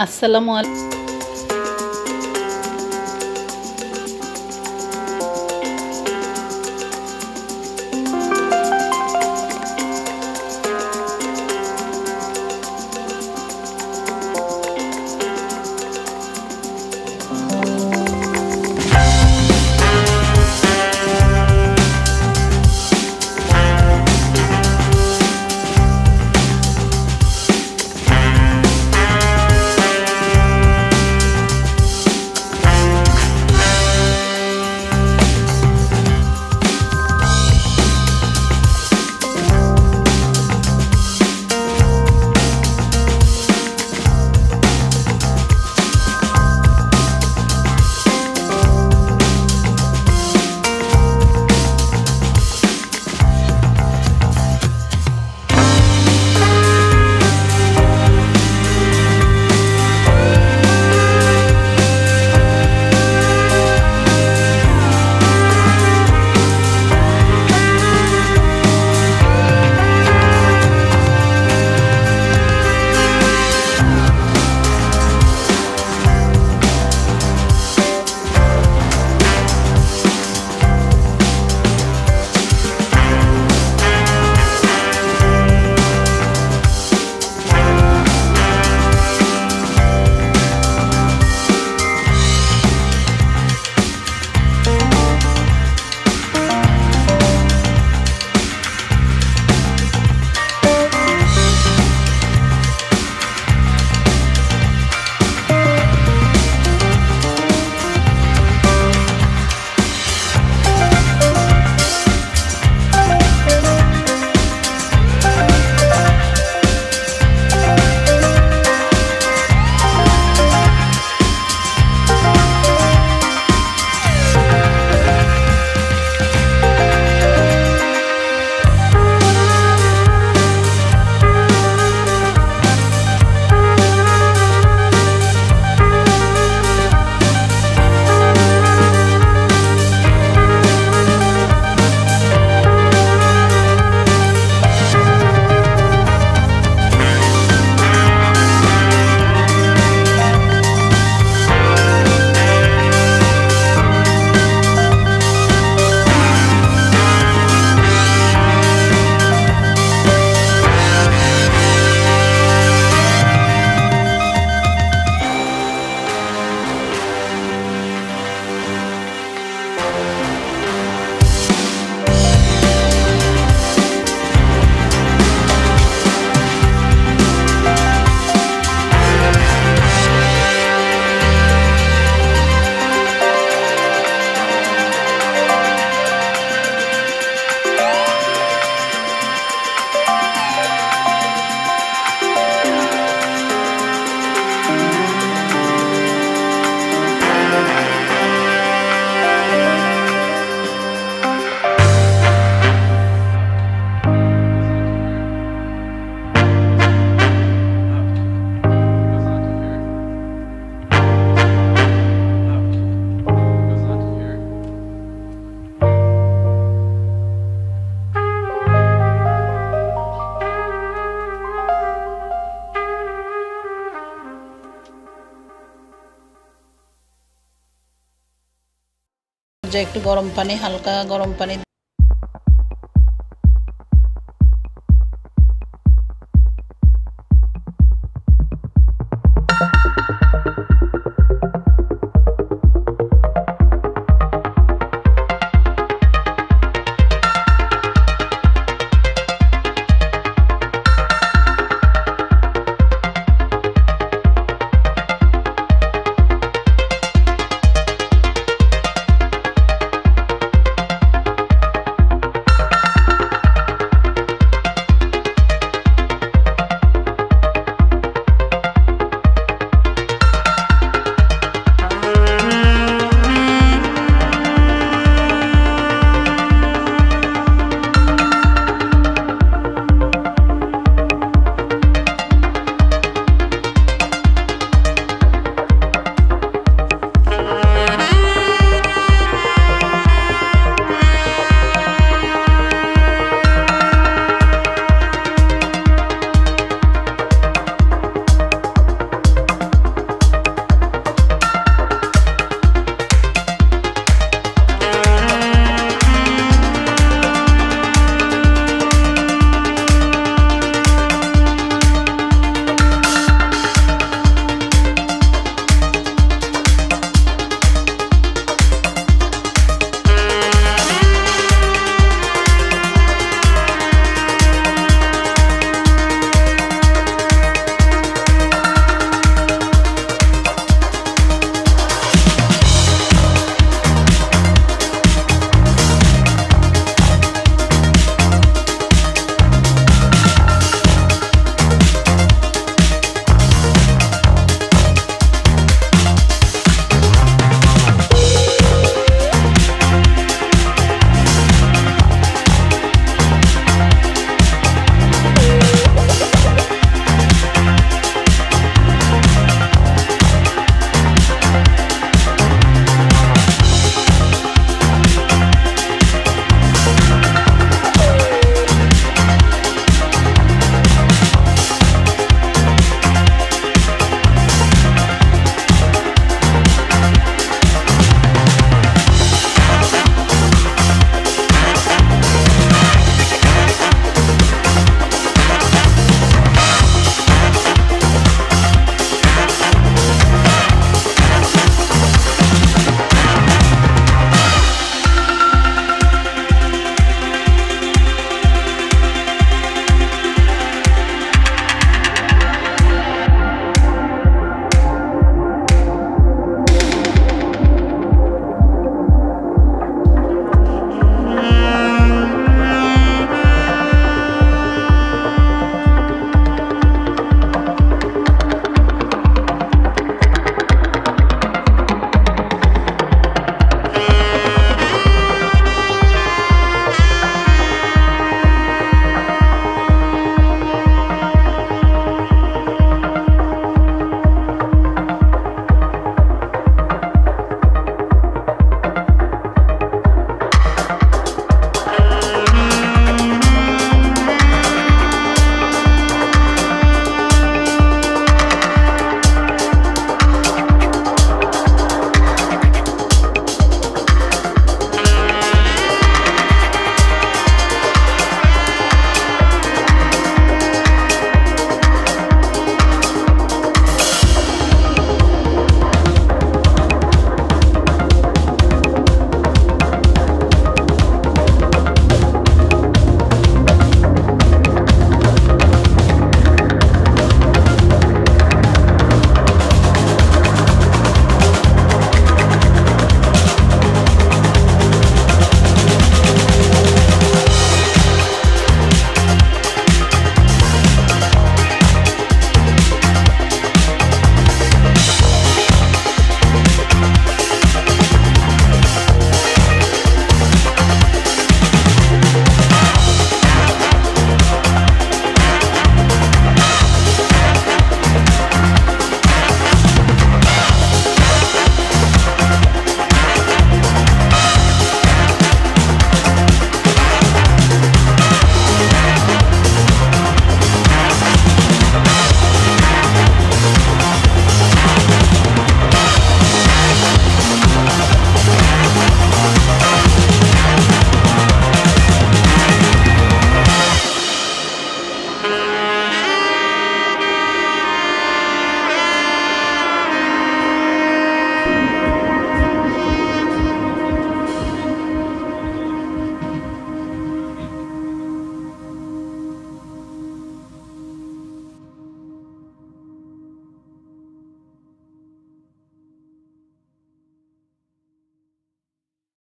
আসসালামু আলাইকুম একটু গরম পানি হালকা গরম পানি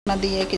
नदी है कि